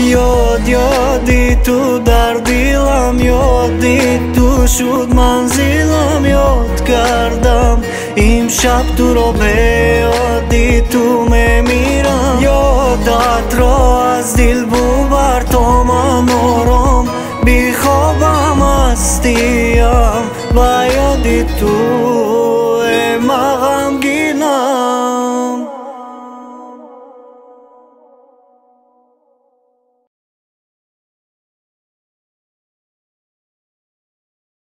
یو یاد یادی تو در دیلم یادی تو شد منزلم یاد کردم شب تو رو به یادی تو میمیرم یادت را از دل ببر تا من آرام بیخوابم هستیم و یادی تو